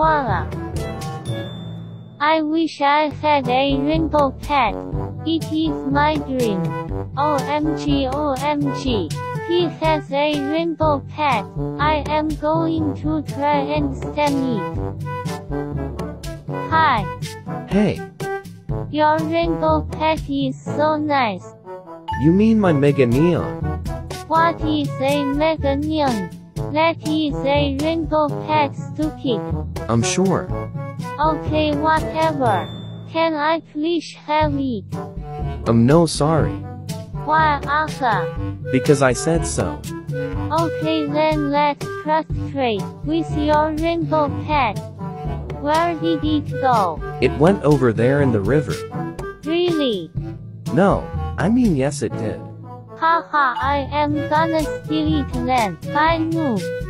koala. I wish I had a rainbow pet. It is my dream. OMG OMG. He has a rainbow pet. I am going to try and stem it. Hi. Hey, Your rainbow pet is so nice. you mean my Mega Neon? What is a mega neon? That is a rainbow pet stupid. I'm sure. Okay whatever. Can I please have it? I'm no sorry. Why Aka? Because I said so. Okay then let's frustrate with your rainbow pet. Where did it go? It went over there in the river. Really? No, I mean yes it did. Haha I am gonna steal it then. Bye noob.